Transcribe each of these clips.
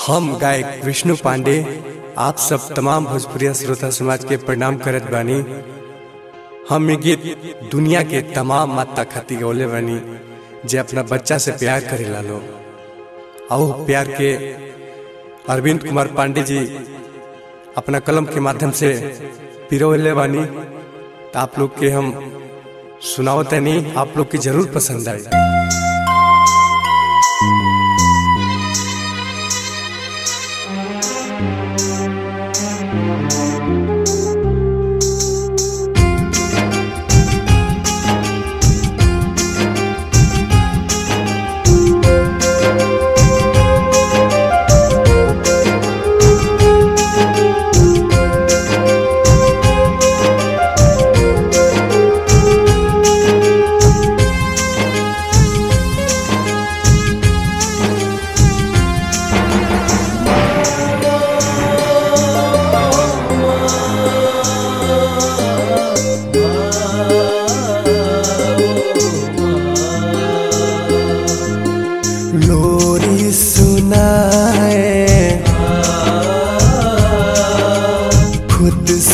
हम गायक विष्णु पांडे, आप सब तमाम भोजपुरिया श्रोता समाज के प्रणाम करत बानी। हम ये गीत दुनिया के तमाम माता खाती गौले बानी, जे अपना बच्चा से प्यार करे लो आओ प्यार के अरविंद कुमार पांडे जी, अपना कलम के माध्यम से पिरोले बानी तो आप लोग के हम सुनावते नहीं, आप लोग की ज़रूर पसंद आए।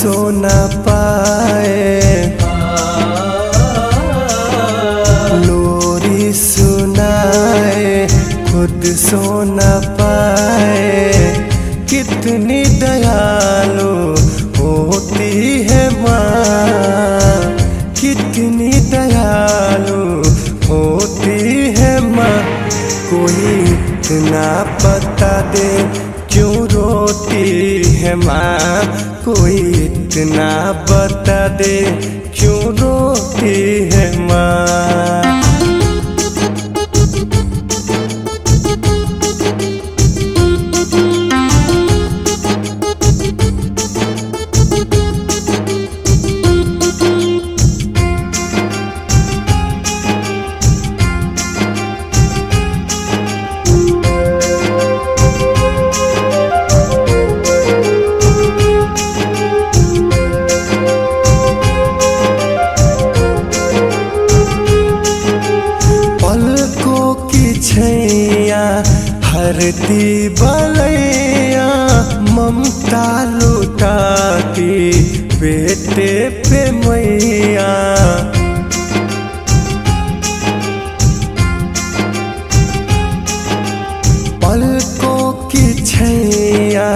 सो न पाए। लोरी सुनाए, खुद सो न पाए। कितनी दयालु होती है माँ। कितनी दयालु होती है माँ। कोई इतना पता दे, क्यों रोती है माँ कोई इतना बता दे क्यों रोती है माँ? हरती बलैया, ममता लुटाती बेटे पे मैया। पलकों की छैया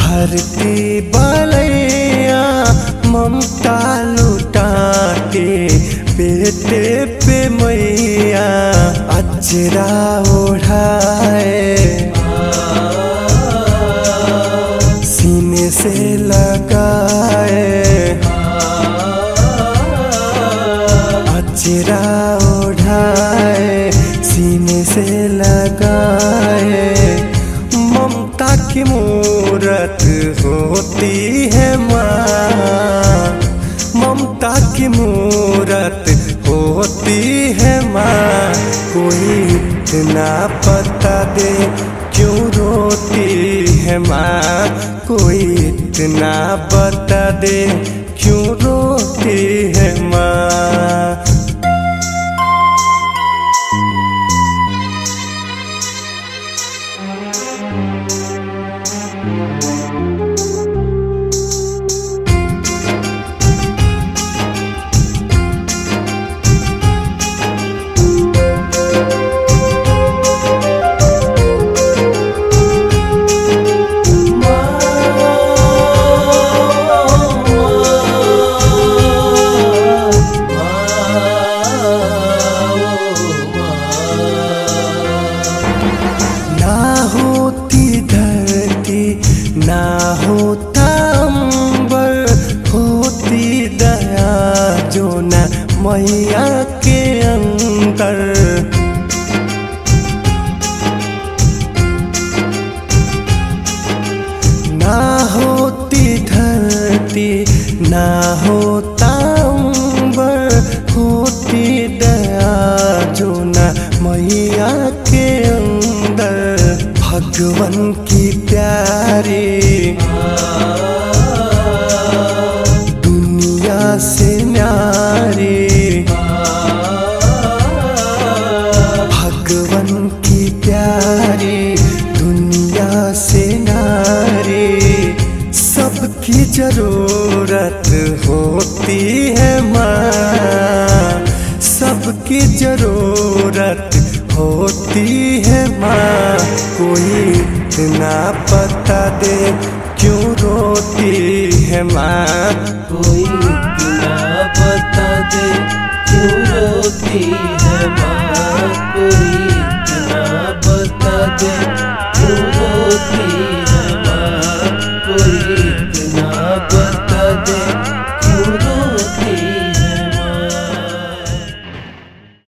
हरती बलैया, ममता लुटाते बेटे से लगाए। अजरा ओढ़ाए सीने से लगाए। ममता की मूरत होती है माँ। ममता की मूरत होती है माँ। कोई इतना पता दे, क्यों है माँ कोई इतना बता दे क्यों रोती है माँ? मैया के अंदर। ना होती धरती, ना होता अंबर, होती दया जो न मैया के अंदर। भगवन की प्यारी। प्यारी, दुनिया से नारी, सबकी ज़रूरत होती है माँ। सबकी ज़रूरत होती है माँ। कोई इतना पता दे, क्यों रोती है माँ? कोई इतना पता दे, क्यों रोती है माँ? कोई इतना बता दे